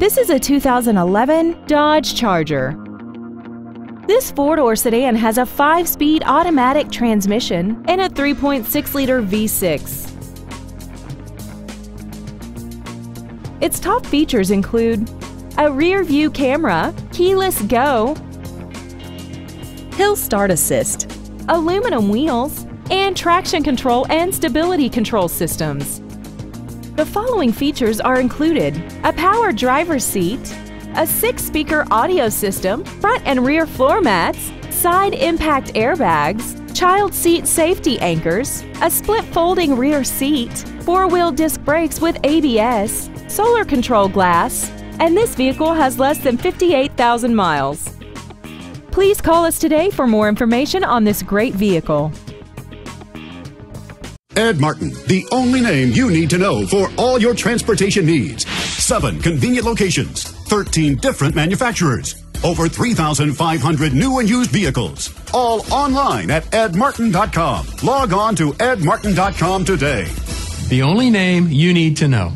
This is a 2011 Dodge Charger. This four-door sedan has a five-speed automatic transmission and a 3.6-liter V6. Its top features include a rear view camera, keyless go, hill start assist, aluminum wheels, and traction control and stability control systems. The following features are included a power driver's seat, a six speaker audio system, front and rear floor mats, side impact airbags, child seat safety anchors, a split folding rear seat, four wheel disc brakes with ABS, solar control glass, and this vehicle has less than 58,000 miles. Please call us today for more information on this great vehicle. Ed Martin, the only name you need to know for all your transportation needs. Seven convenient locations, 13 different manufacturers, over 3,500 new and used vehicles. All online at edmartin.com. Log on to edmartin.com today. The only name you need to know.